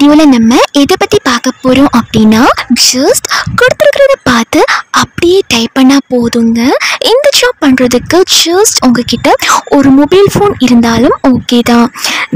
வீடியோவில் நம்ம எதை பற்றி பார்க்க போகிறோம் அப்படின்னா ஜஸ்ட் கொடுத்துருக்கிறத பார்த்து அப்படியே டைப் பண்ணால் போதுங்க. இந்த ஜாப் பண்ணுறதுக்கு ஜஸ்ட் உங்ககிட்ட ஒரு மொபைல் ஃபோன் இருந்தாலும் ஓகே தான்.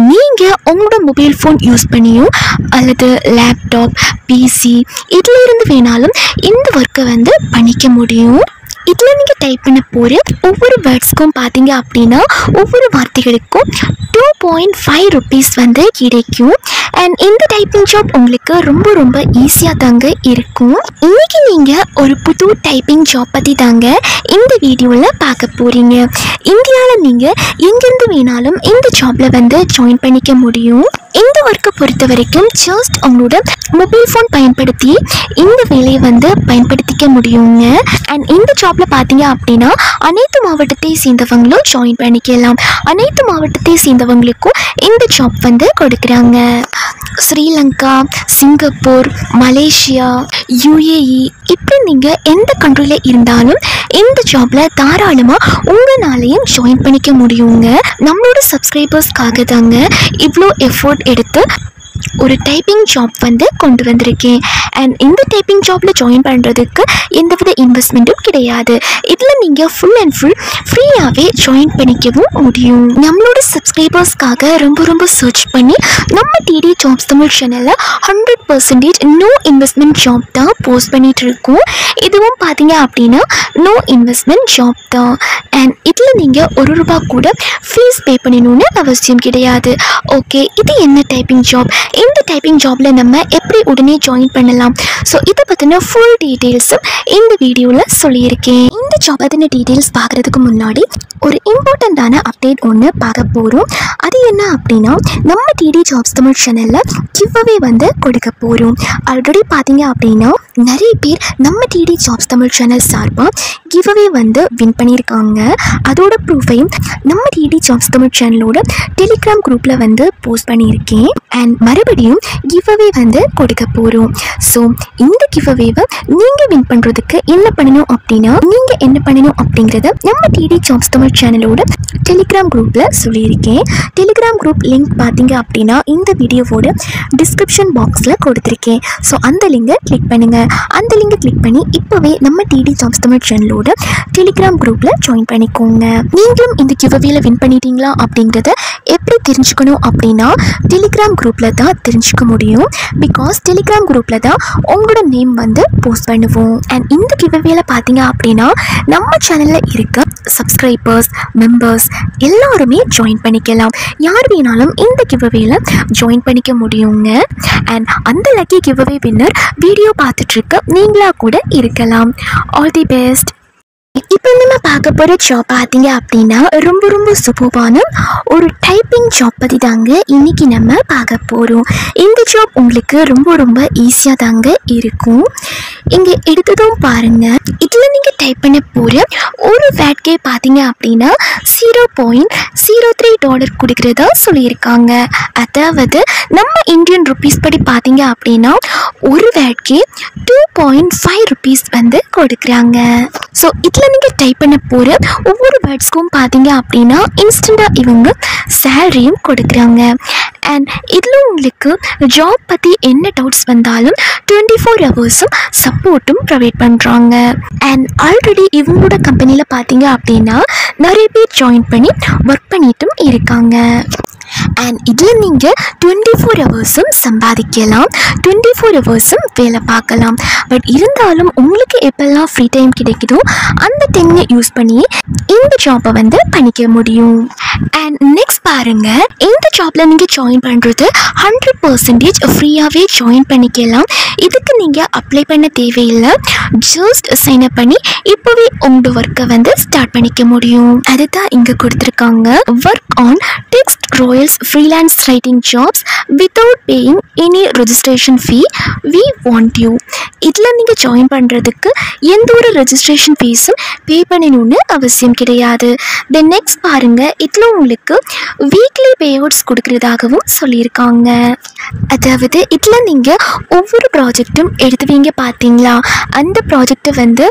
நீங்கள் உங்களோட மொபைல் ஃபோன் யூஸ் பண்ணியும் அல்லது லேப்டாப் பிசி இதில் இருந்து வேணாலும் இந்த ஒர்க்கை வந்து பண்ணிக்க முடியும். இதில் நீங்கள் டைப் பண்ண போகிற ஒவ்வொரு வேர்ட்ஸ்க்கும் பார்த்தீங்க அப்படின்னா ஒவ்வொரு வார்த்தைகளுக்கும் டூ பாயிண்ட் ஃபைவ் ருபீஸ் வந்து கிடைக்கும். அண்ட் இந்த டைப்பிங் ஜாப் உங்களுக்கு ரொம்ப ரொம்ப ஈஸியாக தாங்க இருக்கும். இன்னைக்கு நீங்கள் ஒரு புது டைப்பிங் ஜாப் பற்றி தாங்க இந்த வீடியோவில் பார்க்க போகிறீங்க இந்தியாவில் நீங்கள் எங்கேருந்து வேணாலும் இந்த ஜாப்பில் வந்து ஜாயின் பண்ணிக்க முடியும். இந்த ஒர்க்கை பொறுத்த வரைக்கும் ஜஸ்ட் உங்களோட மொபைல் ஃபோன் பயன்படுத்தி இந்த வேலையை வந்து பயன்படுத்திக்க முடியுங்க. அண்ட் இந்த ஜாப்பில் பார்த்தீங்க அப்படின்னா அனைத்து மாவட்டத்தை சேர்ந்தவங்களும் ஜாயின் பண்ணிக்கலாம். அனைத்து மாவட்டத்தை சேர்ந்தவங்களுக்கும் இந்த ஜாப் வந்து கொடுக்குறாங்க. ஸ்ரீலங்கா சிங்கப்பூர் மலேசியா யுஏஇ இப்படி நீங்கள் எந்த கண்ட்ரியில் இருந்தாலும் இந்த ஜாப்பில் தாராளமாக உங்களாலையும் ஜாயின் பண்ணிக்க முடியுங்க. நம்மளோட சப்ஸ்கிரைபர்ஸ்க்காக தாங்க இவ்வளோ எஃபோர்ட் எடுத்து ஒரு டைப்பிங் ஜாப் வந்து கொண்டு வந்திருக்கேன். அண்ட் இந்த டைப்பிங் ஜாப்பில் ஜாயின் பண்ணுறதுக்கு எந்தவித இன்வெஸ்ட்மெண்ட்டும் கிடையாது. இதில் நீங்கள் ஃபுல் அண்ட் ஃபுல் ஃப்ரீயாகவே ஜாயின் பண்ணிக்கவும் முடியும். நம்மளோட சப்ஸ்கிரைபர்ஸ்க்காக ரொம்ப ரொம்ப சர்ச் பண்ணி நம்ம டிடி ஜாப்ஸ் தமிழ் சேனலில் hundred percentage no investment job தான் போஸ்ட் பண்ணிட்டு இருக்கோம் இதுவும் பார்த்தீங்க அப்படின்னா நோ இன்வெஸ்ட்மெண்ட் ஜாப் தான். அண்ட் இதில் நீங்கள் ஒரு ரூபா கூட ஃபீஸ் பே பண்ணணும்னு அவசியம் கிடையாது. ஓகே இது என்ன டைப்பிங் ஜாப் இந்த டைப்பிங் ஜாப்பில் நம்ம எப்படி உடனே ஜாயின் பண்ணலாம்? ஸோ இதை பற்றின ஃபுல் டீட்டெயில்ஸும் இந்த வீடியோவில் சொல்லியிருக்கேன். இந்த ஜாப் பற்றின டீட்டெயில்ஸ் பார்க்குறதுக்கு முன்னாடி ஒரு இம்பார்ட்டண்ட்டான அப்டேட் ஒன்று பார்க்க போகிறோம் அது என்ன அப்படின்னா நம்ம டிடி ஜாப்ஸ் தமிழ் சேனலில் கிவ்வே வந்து கொடுக்க போகிறோம் ஆல்ரெடி பார்த்தீங்க அப்படின்னா நிறைய பேர் நம்ம டிடி ஜாப்ஸ் தமிழ் சேனல் சார்பாக கிவ்வே வந்து வின் பண்ணியிருக்காங்க. அதோட ப்ரூஃபையும் நம்ம டிடி ஜாப்ஸ் தமிழ் சேனலோட டெலிகிராம் குரூப்பில் வந்து போஸ்ட் பண்ணியிருக்கேன். அண்ட் மறுபடியும் கிவ்வே வந்து கொடுக்க போகிறோம் ஸோ இந்த கிவ்அவேவை நீங்கள் வின் பண்ணுறதுக்கு என்ன பண்ணணும் அப்படின்னா நீங்கள் என்ன பண்ணணும் அப்படிங்கிறத நம்ம டிடி ஜாப்ஸ் தமிழ் சேனலோட டெலிகிராம் குரூப்பில் சொல்லியிருக்கேன். டெலிகிராம் குரூப் லிங்க் பார்த்தீங்க அப்படின்னா இந்த வீடியோவோட டிஸ்கிரிப்ஷன் பாக்ஸில் கொடுத்துருக்கேன். ஸோ அந்த லிங்கை கிளிக் பண்ணுங்கள் அந்த லிங்கை கிளிக் பண்ணி இப்போவே நம்ம டிடி ஜாப்ஸ் தமிழ் சேனலோட டெலிகிராம் குரூப்பில் ஜாயின் பண்ணிக்கோங்க. நீங்களும் இந்த கிவ்அவேல வின் பண்ணிட்டீங்களா அப்படிங்கிறத எப்படி தெரிஞ்சுக்கணும் அப்படின்னா டெலிகிராம் குரூப்பில் தான் தெரிஞ்சுக்க முடியும். பிகாஸ் டெலிகிராம் குரூப்பில் தான் உங்களோட நேம் வந்து போஸ்ட் பண்ணுவோம். அண்ட் இந்த கிவ்அவேல பார்த்தீங்க அப்படின்னா நம்ம சேனலில் இருக்க சப்ஸ்கிரைபர்ஸ் மெம்பர்ஸ் எல்லாருமே ஜாயின் பண்ணிக்கலாம். யார் வேணாலும் இந்த கிவ்அவேல ஜாயின் பண்ணிக்க முடியுங்க. அண்ட் அந்த லக்கி கிவ்வே வின்னர் வீடியோ பார்த்துட்ருக்க நீங்களாக கூட இருக்கலாம். ஆல் தி பெஸ்ட் இப்போ நம்ம பார்க்க போகிற ஜாப் பார்த்தீங்க அப்படின்னா ரொம்ப ரொம்ப சூப்பர்பான ஒரு டைப்பிங் ஜாப் பற்றி தாங்க இன்னைக்கு நம்ம பார்க்க போகிறோம் இந்த ஜாப் உங்களுக்கு ரொம்ப ரொம்ப ஈஸியாக தாங்க இருக்கும். இங்கே எடுத்ததும் பாருங்கள் இதில் நீங்கள் டைப் பண்ண போகிற ஒரு வேட்கே பார்த்தீங்க அப்படின்னா zero point zero three dollar கொடுக்குறதா சொல்லியிருக்காங்க. அதாவது நம்ம இந்தியன் ருபீஸ் படி பார்த்தீங்க அப்படின்னா ஒரு வேட்கே டூ பாயிண்ட் ஃபைவ் ருபீஸ் வந்து கொடுக்குறாங்க. ஸோ இதில் நீங்கள் டைப் பண்ண போகிற ஒவ்வொரு வேர்ட்ஸ்க்கும் பார்த்தீங்க அப்படின்னா இன்ஸ்டண்ட்டாக இவங்க சேலரியும் கொடுக்குறாங்க. அண்ட் இதில் உங்களுக்கு ஜாப் பற்றி என்ன டவுட்ஸ் வந்தாலும் டுவெண்ட்டி ஃபோர் ஹவர்ஸும் சப்போர்ட்டும் ப்ரொவைட் பண்ணுறாங்க அண்ட் ஆல்ரெடி இவங்களோட கம்பெனியில் பார்த்தீங்க அப்படின்னா நிறைய பேர் ஜாயின் பண்ணி ஒர்க் பண்ணிட்டும் இருக்காங்க. அண்ட் இதில் நீங்கள் டுவெண்ட்டி ஃபோர் ஹவர்ஸும் சம்பாதிக்கலாம். டுவெண்ட்டி ஃபோர் ஹவர்ஸும் வேலை பார்க்கலாம். பட் இருந்தாலும் உங்களுக்கு எப்பெல்லாம் ஃப்ரீ டைம் கிடைக்குதோ அந்த டைமை யூஸ் பண்ணி இந்த ஜாப்பை வந்து பண்ணிக்க முடியும். அண்ட் நெக்ஸ்ட் பாருங்க இந்த ஜாப்ல நீங்கள் ஜாயின் பண்ணுறது ஹண்ட்ரட் பர்சன்டேஜ் ஃப்ரீயாகவே ஜாயின் பண்ணிக்கலாம். இதுக்கு நீங்கள் அப்ளை பண்ண தேவையில்லை. ஜஸ்ட் சைன் அப் பண்ணி இப்போவே உங்களோட ஒர்க்கை வந்து ஸ்டார்ட் பண்ணிக்க முடியும். அதுதான் இங்கே கொடுத்துருக்காங்க. Work on Text Royals freelance writing jobs without paying any registration fee we want you இதில் நீங்கள் ஜாயின் பண்ணுறதுக்கு எந்த ஒரு ரெஜிஸ்ட்ரேஷன் ஃபீஸும் பே பண்ணணும்னு அவசியம் கிடையாது. தென் நெக்ஸ்ட் பாருங்கள் இதில் உங்களுக்கு வீக்லி பேவுட்ஸ் கொடுக்குறதாகவும் சொல்லியிருக்காங்க. அதாவது இதில் நீங்கள் ஒவ்வொரு ப்ராஜெக்ட்டும் எழுதுவீங்க பார்த்தீங்களா? அந்த ப்ராஜெக்டை வந்து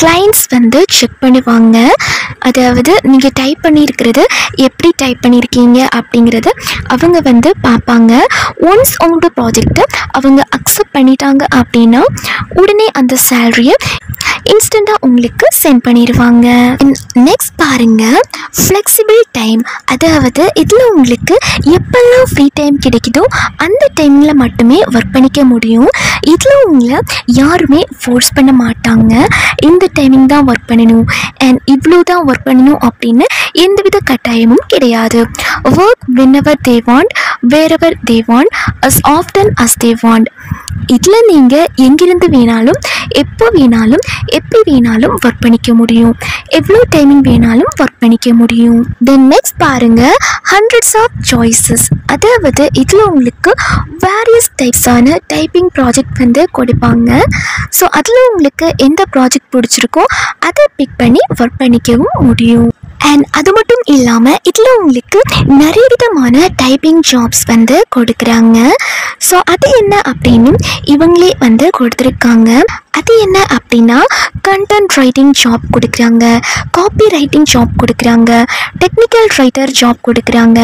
கிளைண்ட்ஸ் வந்து செக் பண்ணுவாங்க. அதாவது நீங்கள் டைப் பண்ணியிருக்கிறது எப்படி டைப் பண்ணியிருக்கீங்க அப்படிங்கிறத அவங்க வந்து பார்ப்பாங்க. ஒன்ஸ் உங்களோட ப்ராஜெக்டை அவங்க அக்செப்ட் பண்ணிட்டாங்க அப்படின்னா உடனே அந்த சேலரியை இன்ஸ்டண்ட்டாக உங்களுக்கு சென்ட் பண்ணிடுவாங்க நெக்ஸ்ட் பாருங்கள் ஃப்ளெக்சிபிள் டைம் அதாவது இதில் உங்களுக்கு எப்பெல்லாம் ஃப்ரீ டைம் கிடைக்குதோ அந்த டைமில் மட்டுமே ஒர்க் பண்ணிக்க முடியும். இதில் உங்களை யாருமே ஃபோர்ஸ் பண்ண மாட்டாங்க. இந்த டைமிங் தான் ஒர்க் பண்ணணும். அண்ட் இவ்வளோ தான் ஒர்க் பண்ணணும் அப்படின்னு எந்தவித கட்டாயமும் கிடையாது. Work whenever they want wherever they want as often as they want. இதில் நீங்கள் எங்கிருந்து வேணாலும் எப்போ வேணாலும் எப்படி வேணாலும் ஒர்க் பண்ணிக்க முடியும். எவ்வளோ டைமிங் வேணாலும் ஒர்க் பண்ணிக்க முடியும். தென் நெக்ஸ்ட் பாருங்க ஹண்ட்ரட்ஸ் ஆஃப் சாய்ஸஸ் அதாவது இதில் உங்களுக்கு வேரியஸ் டைப்ஸான டைப்பிங் ப்ராஜெக்ட் வந்து கொடுப்பாங்க. ஸோ அதில் உங்களுக்கு எந்த ப்ராஜெக்ட் பிடிச்சிருக்கோ அதை பிக் பண்ணி ஒர்க் பண்ணிக்கவும் முடியும். அண்ட் அது மட்டும் இல்லாமல் இதில் உங்களுக்கு நிறைய விதமான டைப்பிங் ஜாப்ஸ் வந்து கொடுக்குறாங்க. ஸோ அது என்ன அப்படின்னு இவங்களே வந்து கொடுத்துருக்காங்க. அது என்ன அப்படின்னா கண்டென்ட் ரைட்டிங் ஜாப் கொடுக்குறாங்க காப்பி ரைட்டிங் ஜாப் கொடுக்குறாங்க டெக்னிக்கல் ரைட்டர் ஜாப் கொடுக்குறாங்க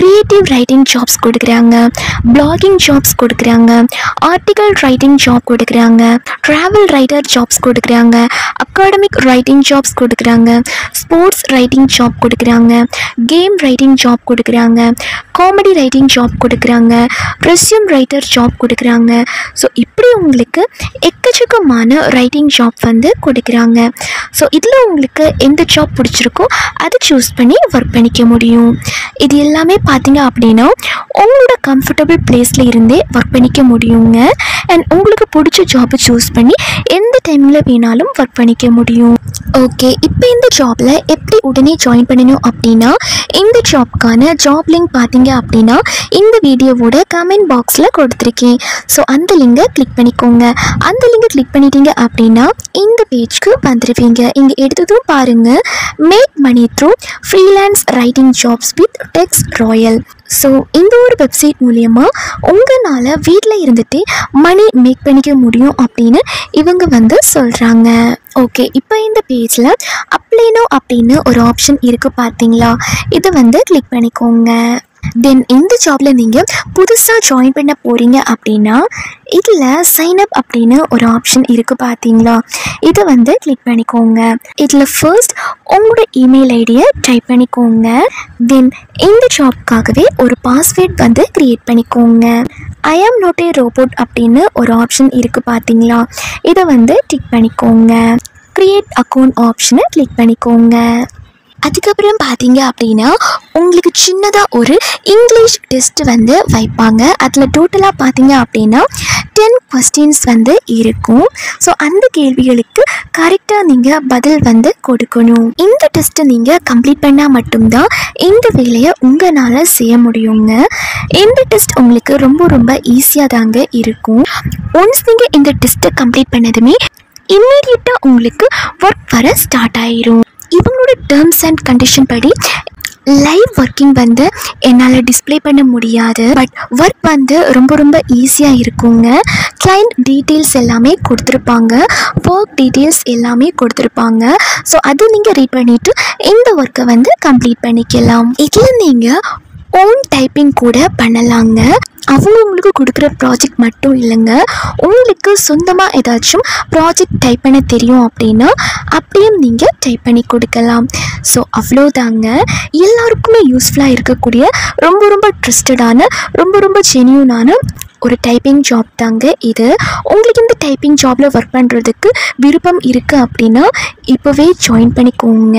க்ரியேட்டிவ் ரைட்டிங் ஜாப்ஸ் கொடுக்குறாங்க பிளாகிங் ஜாப்ஸ் கொடுக்குறாங்க ஆர்டிகல் ரைட்டிங் ஜாப் கொடுக்குறாங்க ட்ராவல் ரைட்டர் ஜாப்ஸ் கொடுக்குறாங்க அகாடமிக் ரைட்டிங் ஜாப்ஸ் கொடுக்குறாங்க ஸ்போர்ட்ஸ் ரைட்டிங் ஜாப் கொடுக்குறாங்க கேம் ரைட்டிங் ஜாப் கொடுக்குறாங்க காமெடி ரைட்டிங் ஜாப் கொடுக்குறாங்க ரெஸ்யூம் ரைட்டர் ஜாப் கொடுக்குறாங்க. ஸோ இப்படி உங்களுக்கு எக்கச்சக்கமான ரைட்டிங் ஜாப் வந்து கொடுக்குறாங்க. ஸோ இதில் உங்களுக்கு எந்த ஜாப் பிடிச்சிருக்கோ அதை சூஸ் பண்ணி ஒர்க் பண்ணிக்க முடியும். இது எல்லாமே பார்த்தீங்க அப்படின்னா உங்களோட கம்ஃபர்டபுள் பிளேஸில் இருந்தே ஒர்க் பண்ணிக்க முடியுங்க. அண்ட் உங்களுக்கு பிடிச்ச ஜாப்பை சூஸ் பண்ணி எந்த டைமில் வேணாலும் ஒர்க் பண்ணிக்க முடியும். ஓகே இப்போ இந்த ஜாப்பில் எப்படி உடனே ஜாயின் பண்ணணும் அப்படின்னா இந்த ஜாப்க்கான ஜாப் லிங்க் பார்த்தீங்க அப்படின்னா இந்த வீடியோவோட கமெண்ட் பாக்ஸில் கொடுத்துருக்கேன். ஸோ அந்த லிங்கை கிளிக் பண்ணிக்கோங்க. அந்த லிங்கை கிளிக் பண்ணிட்டீங்க அப்படின்னா இந்த பேஜ்க்கு வந்துடுவீங்க இங்கே எடுத்ததும் பாருங்கள் make money through freelance writing jobs with Text Royal so இந்த ஒரு வெப்சைட் மூலயமா உங்களால் வீட்டில் இருந்துகிட்டே மணி மேக் பண்ணிக்க முடியும் அப்படின்னு இவங்க வந்து சொல்கிறாங்க ஓகே இப்போ இந்த பேஜில் அப்ளைனோ அப்படின்னு ஒரு ஆப்ஷன் இருக்குது பார்த்தீங்களா இதை வந்து கிளிக் பண்ணிக்கோங்க. தென் இந்த ஜாபில் நீங்கள் புதுசாக ஜாயின் பண்ண போகிறீங்க அப்படின்னா இதில் சைன் அப் அப்படின்னு ஒரு ஆப்ஷன் இருக்குது பார்த்தீங்களா இதை வந்து கிளிக் பண்ணிக்கோங்க. இதில் ஃபர்ஸ்ட் உங்களோட இமெயில் ஐடியை டைப் பண்ணிக்கோங்க. தென் இந்த ஜாப்க்காகவே ஒரு பாஸ்வேர்ட் வந்து க்ரியேட் பண்ணிக்கோங்க. ஐ ஆம் நோட் ஏ ரோபோட் அப்படின்னு ஒரு ஆப்ஷன் இருக்குது பார்த்தீங்களா இதை வந்து டிக் பண்ணிக்கோங்க. க்ரியேட் அக்கௌண்ட் ஆப்ஷனை கிளிக் பண்ணிக்கோங்க. அதுக்கப்புறம் பார்த்தீங்க அப்படின்னா உங்களுக்கு சின்னதாக ஒரு இங்கிலீஷ் டெஸ்ட் வந்து வைப்பாங்க. அதில் டோட்டலாக பார்த்தீங்க அப்படின்னா டென் கொஸ்டின்ஸ் வந்து இருக்கும். ஸோ அந்த கேள்விகளுக்கு கரெக்டாக நீங்கள் பதில் வந்து கொடுக்கணும். இந்த டெஸ்ட்டை நீங்கள் கம்ப்ளீட் பண்ணால் மட்டும்தான் இந்த வேலையை உங்களால் செய்ய முடியுங்க. இந்த டெஸ்ட் உங்களுக்கு ரொம்ப ரொம்ப ஈஸியாக தாங்க இருக்கும். ஒன்ஸ் நீங்கள் இந்த டெஸ்ட்டை கம்ப்ளீட் பண்ணதுமே இம்மீடியட்டாக உங்களுக்கு ஒர்க் வர ஸ்டார்ட் ஆயிரும். இவங்களோட டேர்ம்ஸ் அண்ட் கண்டிஷன் படி லைவ் ஒர்க்கிங் வந்து என்னால் டிஸ்ப்ளே பண்ண முடியாது. பட் ஒர்க் வந்து ரொம்ப ரொம்ப ஈஸியாக இருக்குங்க. கிளைண்ட் டீட்டெயில்ஸ் எல்லாமே கொடுத்துருப்பாங்க. ஒர்க் டீட்டெயில்ஸ் எல்லாமே கொடுத்துருப்பாங்க. ஸோ அது நீங்கள் ரீட் பண்ணிவிட்டு இந்த ஒர்க்கை வந்து கம்ப்ளீட் பண்ணிக்கலாம். இதில் நீங்கள் ஓன் டைப்பிங் கூட பண்ணலாங்க. அவங்க கொடுக்குற ப்ராஜெக்ட் மட்டும் இல்லைங்க. உங்களுக்கு சொந்தமாக ஏதாச்சும் ப்ராஜெக்ட் டைப் பண்ண தெரியும் அப்படின்னா அப்படியும் நீங்கள் டைப் பண்ணி கொடுக்கலாம். ஸோ அவ்வளோதாங்க எல்லாருக்குமே யூஸ்ஃபுல்லாக இருக்கக்கூடிய ரொம்ப ரொம்ப ட்ரஸ்டடான ரொம்ப ரொம்ப ஜென்யூனான ஒரு டைப்பிங் ஜாப் தாங்க இது. உங்களுக்கு இந்த டைப்பிங் ஜாபில் ஒர்க் பண்ணுறதுக்கு விருப்பம் இருக்குது அப்படின்னா இப்போவே ஜாயின் பண்ணிக்கோங்க.